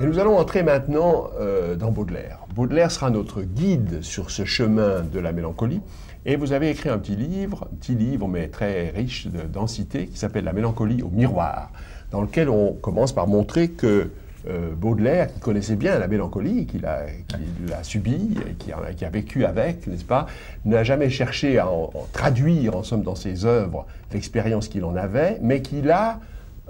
Et nous allons entrer maintenant euh, dans Baudelaire. Baudelaire sera notre guide sur ce chemin de la mélancolie. Et vous avez écrit un petit livre, un petit livre mais très riche de densité, qui s'appelle La mélancolie au miroir, dans lequel on commence par montrer que euh, Baudelaire, qui connaissait bien la mélancolie, qui l'a subie, qui a, qui a vécu avec, n'est-ce pas, n'a jamais cherché à traduire, en somme, dans ses œuvres, l'expérience qu'il en avait, mais qu'il a,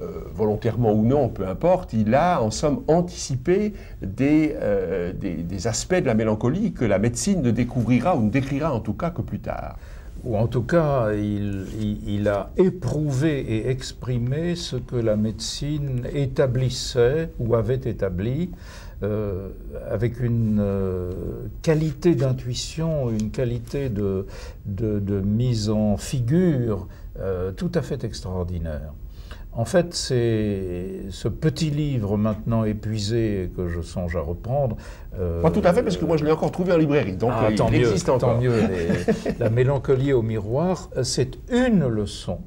euh, volontairement ou non, peu importe, il a en somme anticipé des, euh, des, des, aspects de la mélancolie que la médecine ne découvrira ou ne décrira en tout cas que plus tard ou en tout cas, il, a éprouvé et exprimé ce que la médecine établissait ou avait établi, euh, avec une qualité d'intuition, une qualité de, de, mise en figure tout à fait extraordinaire. En fait, c'est ce petit livre maintenant épuisé que je songe à reprendre. Euh, Pas tout à fait, parce que moi je l'ai encore trouvé en librairie, donc ah, il, tant mieux, encore. Tant mieux. Les, la mélancolie au miroir, c'est une leçon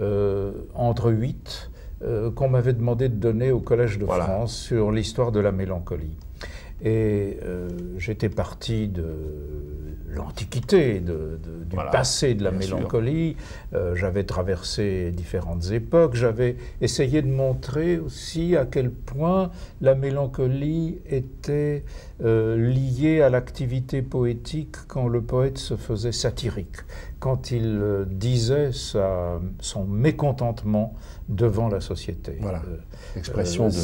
euh, entre huit euh, qu'on m'avait demandé de donner au Collège de voilà. France sur l'histoire de la mélancolie. Et euh, j'étais parti de l'Antiquité, de, de, du voilà, passé de la mélancolie. Euh, j'avais traversé différentes époques. J'avais essayé de montrer aussi à quel point la mélancolie était euh, liée à l'activité poétique quand le poète se faisait satirique, quand il euh, disait sa, son mécontentement devant la société. Voilà, l'expression de... de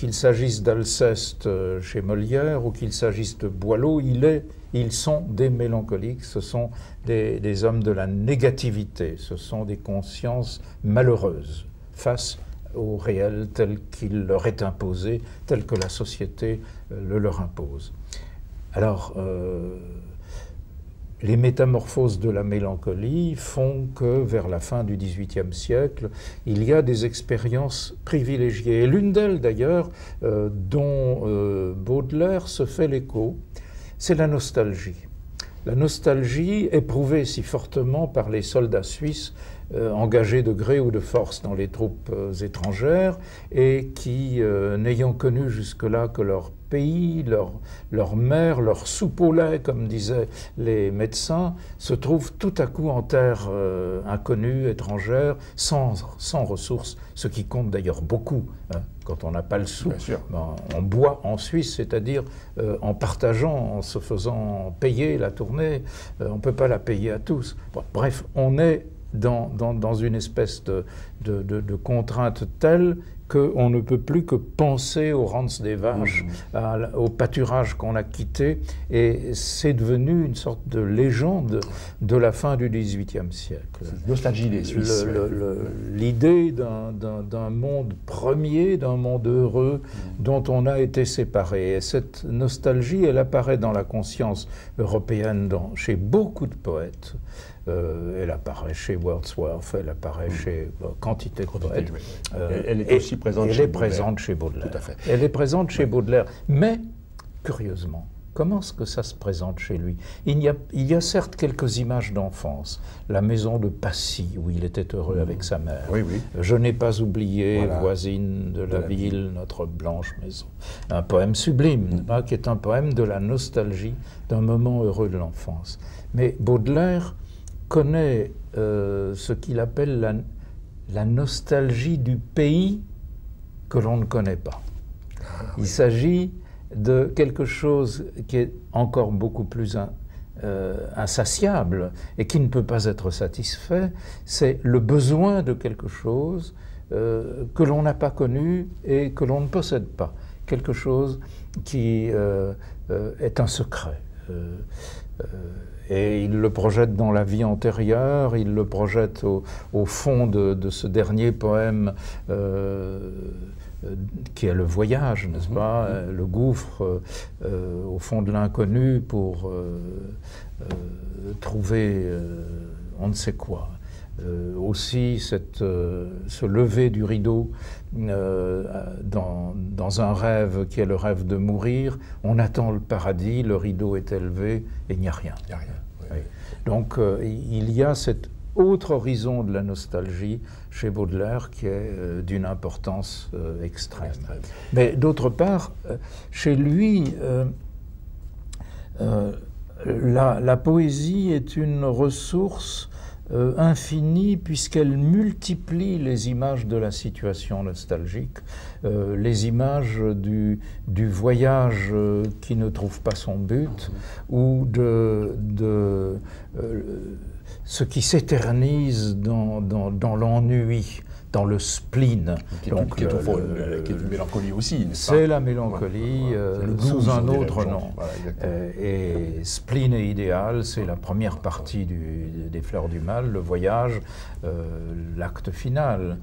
qu'il s'agisse d'Alceste chez Molière ou qu'il s'agisse de Boileau, il est, ils sont des mélancoliques, ce sont des, hommes de la négativité, ce sont des consciences malheureuses face au réel tel qu'il leur est imposé, tel que la société le leur impose. Alors, euh, les métamorphoses de la mélancolie font que vers la fin du XVIIIe siècle, il y a des expériences privilégiées. Et l'une d'elles, d'ailleurs, euh, dont euh, Baudelaire se fait l'écho, c'est la nostalgie. La nostalgie, éprouvée si fortement par les soldats suisses euh, engagés de gré ou de force dans les troupes étrangères et qui, n'ayant connu jusque-là que leur pays, leur, leur mère, leur soupe au lait, comme disaient les médecins, se trouvent tout à coup en terre euh, inconnue, étrangère, sans, sans ressources, ce qui compte d'ailleurs beaucoup. Hein, quand on n'a pas le sou, ben, on boit en Suisse, c'est-à-dire euh, en partageant, en se faisant payer la tournée. Euh, on ne peut pas la payer à tous. Bon, bref, on est dans, dans, dans, une espèce de, de, de, de contrainte telle qu'on ne peut plus que penser au Rance des Vaches, mmh. à, au pâturage qu'on a quitté, et c'est devenu une sorte de légende de la fin du XVIIIe siècle. Nostalgie des Suisses. L'idée d'un monde premier, d'un monde heureux mmh. dont on a été séparé. Et cette nostalgie, elle apparaît dans la conscience européenne dans, chez beaucoup de poètes. Euh, elle apparaît chez Wordsworth, elle apparaît mmh. chez bon, quantité de poètes. Euh, elle est aussi présente elle chez est Baudelaire. présente chez Baudelaire. Tout à fait. Elle est présente chez oui. Baudelaire. Mais, curieusement, comment est-ce que ça se présente chez lui? Il y, a, il y a certes quelques images d'enfance. La maison de Passy, où il était heureux mmh. avec sa mère. Oui, oui. Je n'ai pas oublié, voilà. voisine de, de la, la, ville, notre blanche maison. Un poème sublime, mmh. qui est un poème de la nostalgie d'un moment heureux de l'enfance. Mais Baudelaire connaît euh, ce qu'il appelle la, la, nostalgie du pays que l'on ne connaît pas. Il s'agit de quelque chose qui est encore beaucoup plus euh, insatiable et qui ne peut pas être satisfait, c'est le besoin de quelque chose euh, que l'on n'a pas connu et que l'on ne possède pas. Quelque chose qui euh, est un secret et il le projette dans la vie antérieure, il le projette au, fond de, ce dernier poème qui est le voyage, n'est-ce pas mmh. Le gouffre euh, au fond de l'inconnu pour euh, trouver on ne sait quoi. Euh, aussi cette, euh, ce lever du rideau euh, dans, dans, un rêve qui est le rêve de mourir. On attend le paradis, le rideau est élevé et il n'y a rien. Il n'y a rien. Oui. Oui. Donc il y a cette autre horizon de la nostalgie chez Baudelaire qui est euh, d'une importance euh, extrême. Mais d'autre part, euh, chez lui, la, la, poésie est une ressource infinie puisqu'elle multiplie les images de la situation nostalgique, les images du, du voyage qui ne trouve pas son but ou de, de ce qui s'éternise dans, dans, l'ennui, dans le spleen. Qui est, Donc, qui est, une mélancolie aussi. C'est la mélancolie euh, sous un autre nom. Euh, et spleen et idéal, c'est la première partie du, des Fleurs du Mal, le voyage, euh, l'acte final.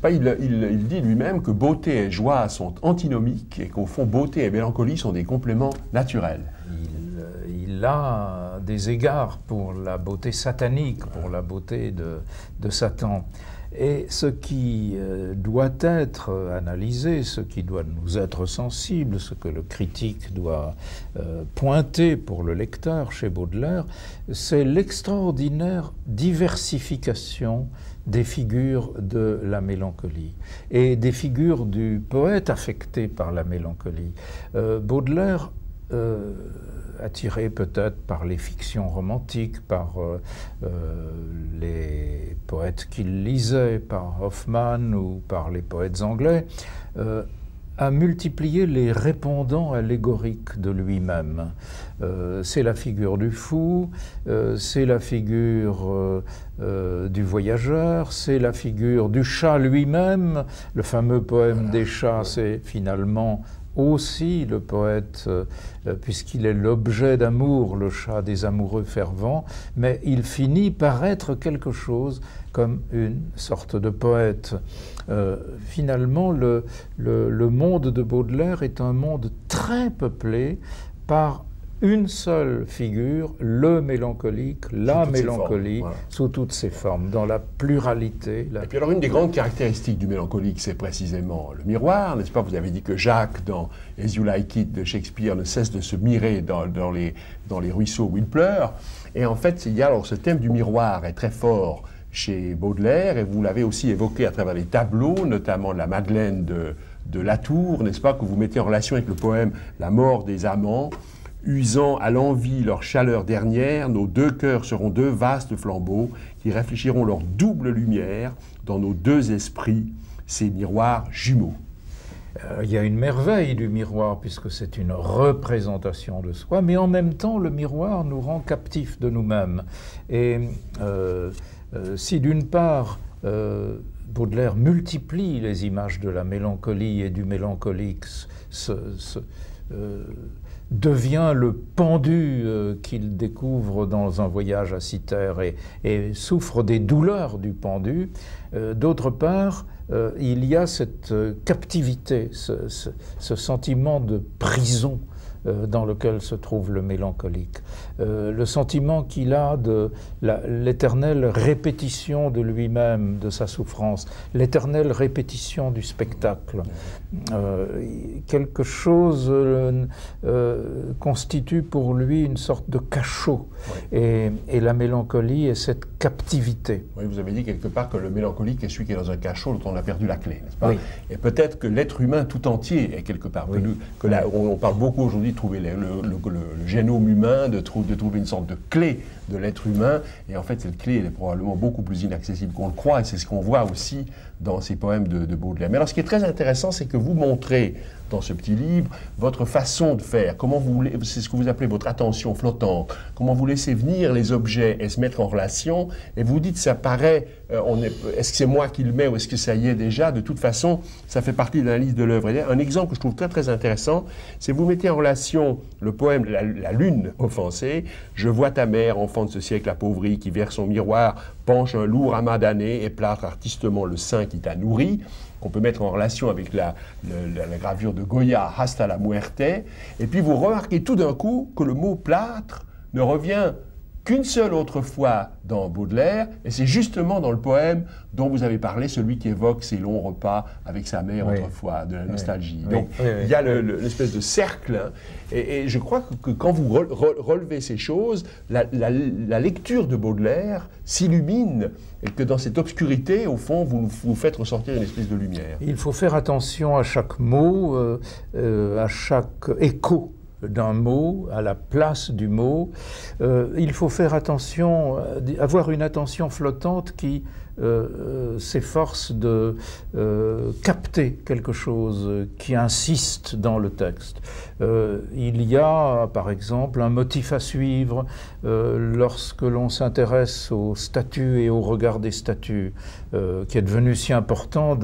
Pas, il, il, dit lui-même que beauté et joie sont antinomiques et qu'au fond, beauté et mélancolie sont des compléments naturels. Il, il a des égards pour la beauté satanique, pour la beauté de, Satan. Et ce qui euh, doit être analysé, ce qui doit nous être sensible, ce que le critique doit euh, pointer pour le lecteur chez Baudelaire, c'est l'extraordinaire diversification des figures de la mélancolie et des figures du poète affecté par la mélancolie. Euh, Baudelaire attiré peut-être par les fictions romantiques, par euh, euh, les poètes qu'il lisait, par Hoffmann ou par les poètes anglais, euh, a multiplié les répondants allégoriques de lui-même. c'est la figure du fou, c'est la figure du voyageur, c'est la figure du chat lui-même. Le fameux poème des chats, c'est finalement aussi le poète, euh, puisqu'il est l'objet d'amour, le chat des amoureux fervents, mais il finit par être quelque chose comme une sorte de poète. Euh, finalement, le, le, monde de Baudelaire est un monde très peuplé par une seule figure, le mélancolique, la mélancolie, sous toutes ses formes, dans la pluralité. Et puis alors une des grandes caractéristiques du mélancolique, c'est précisément le miroir, n'est-ce pas? Vous avez dit que Jacques, dans As You Like It de Shakespeare, ne cesse de se mirer dans, dans, les, dans les ruisseaux où il pleure. Et en fait, il y a alors ce thème du miroir est très fort chez Baudelaire, et vous l'avez aussi évoqué à travers les tableaux, notamment la Madeleine de, de Latour, n'est-ce pas, que vous mettez en relation avec le poème La mort des amants usant à l'envie leur chaleur dernière, nos deux cœurs seront deux vastes flambeaux qui réfléchiront leur double lumière dans nos deux esprits, ces miroirs jumeaux. Euh, il y a une merveille du miroir puisque c'est une représentation de soi, mais en même temps le miroir nous rend captifs de nous-mêmes. Et euh, euh, si d'une part Baudelaire multiplie les images de la mélancolie et du mélancolique, devient le pendu euh, qu'il découvre dans un voyage à Citer et, souffre des douleurs du pendu. Euh, d'autre part, euh, il y a cette captivité, ce, sentiment de prison dans lequel se trouve le mélancolique. Euh, le sentiment qu'il a de l'éternelle répétition de lui-même, de sa souffrance, l'éternelle répétition du spectacle. Euh, quelque chose constitue pour lui une sorte de cachot. Et, la mélancolie est cette captivité. Oui, vous avez dit quelque part que le mélancolique est celui qui est dans un cachot dont on a perdu la clé, n'est-ce pas Et peut-être que l'être humain tout entier est quelque part. Que, là, on parle beaucoup aujourd'hui de trouver le, le, génome humain, de, de, trouver une sorte de clé de l'être humain. Et en fait, cette clé, est probablement beaucoup plus inaccessible qu'on le croit. Et c'est ce qu'on voit aussi dans ces poèmes de, de, Baudelaire. Mais alors, ce qui est très intéressant, c'est que vous montrez dans ce petit livre votre façon de faire. Comment vous c'est ce que vous appelez votre attention flottante. Comment vous laissez venir les objets et se mettre en relation. Et vous dites, ça paraît, euh, est-ce que c'est moi qui le mets ou est-ce que ça y est déjà? De toute façon, ça fait partie de l'analyse de l'œuvre. Un exemple que je trouve très très intéressant, c'est vous mettez en relation le poème la, la, Lune offensée. Je vois ta mère, enfant de ce siècle appauvri, qui vers son miroir penche un lourd amas d'années et plâtre artistement le sein qui t'a nourri qu'on peut mettre en relation avec la, gravure de Goya, Hasta la muerte. Et puis vous remarquez tout d'un coup que le mot plâtre ne revient qu'une seule autre fois dans Baudelaire, et c'est justement dans le poème dont vous avez parlé, celui qui évoque ses longs repas avec sa mère autrefois, de la nostalgie. Donc il y a l'espèce de cercle, hein. et, je crois que, quand vous relevez ces choses, la, lecture de Baudelaire s'illumine, et que dans cette obscurité, au fond, vous, vous faites ressortir une espèce de lumière. Il faut faire attention à chaque mot, euh, euh, à chaque écho d'un mot, à la place du mot. Euh, il faut faire attention, euh, avoir une attention flottante qui euh, s'efforce de capter quelque chose, qui insiste dans le texte. il y a, par exemple, un motif à suivre lorsque l'on s'intéresse aux statues et au regard des statues, qui est devenu si important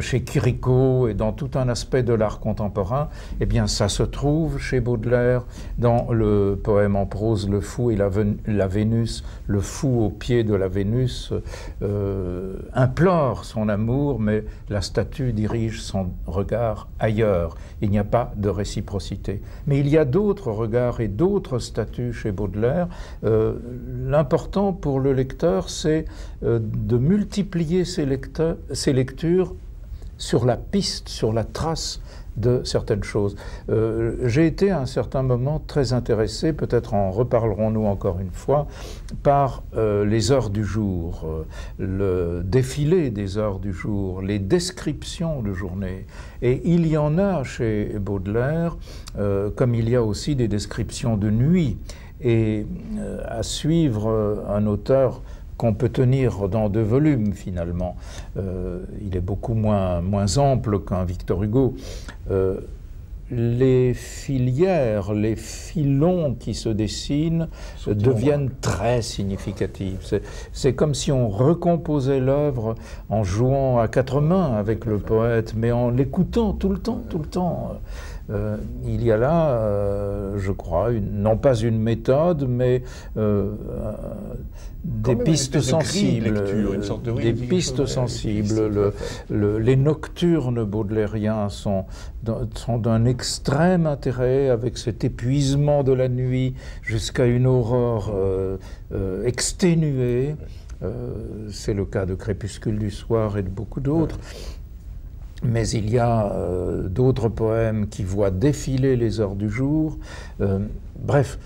chez Quirico et dans tout un aspect de l'art contemporain. Eh bien, ça se trouve chez Baudelaire dans le poème en prose Le fou et la, la Vénus. Le fou au pied de la Vénus euh, implore son amour, mais la statue dirige son regard ailleurs. Il n'y a pas de réciprocité. Mais il y a d'autres regards et d'autres statues chez Baudelaire. Euh, l'important pour le lecteur, c'est euh, de multiplier ses, lectures sur la piste, sur la trace de certaines choses. Euh, j'ai été à un certain moment très intéressé, peut-être en reparlerons-nous encore une fois, par euh, les heures du jour, euh, le défilé des heures du jour, les descriptions de journée. Et il y en a chez Baudelaire, comme il y a aussi des descriptions de nuit. Et à suivre un auteur qu'on peut tenir dans deux volumes finalement. Euh, il est beaucoup moins, moins ample qu'un Victor Hugo. Euh, les filières, les filons qui se dessinent deviennent très significatifs. C'est comme si on recomposait l'œuvre en jouant à quatre mains avec le poète, mais en l'écoutant tout le temps, tout le temps. Euh, il y a là, je crois, non pas une méthode, mais des pistes sensibles, des pistes sensibles. les nocturnes baudelairiens sont, sont d'un extrême intérêt avec cet épuisement de la nuit jusqu'à une aurore euh, euh, exténuée. Euh, c'est le cas de Crépuscule du soir et de beaucoup d'autres. Mais il y a d'autres poèmes qui voient défiler les heures du jour. Bref,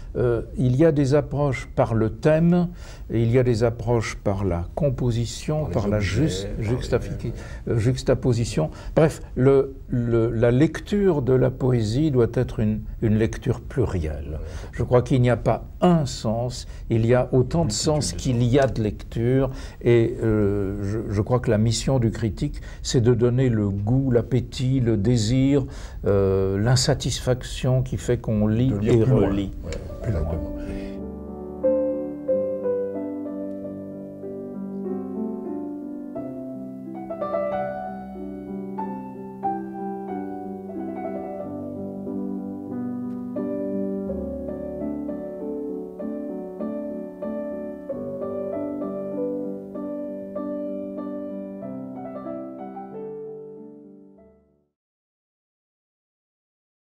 il y a des approches par le thème il y a des approches par la composition, par, la euh, juxtaposition. Bref, la lecture de la poésie doit être une, lecture plurielle. Je crois qu'il n'y a pas un sens, il y a autant de sens qu'il y a de lecture. Et euh, je, crois que la mission du critique, c'est de donner le goût, l'appétit, le désir, euh, l'insatisfaction qui fait qu'on lit et relit. Ouais,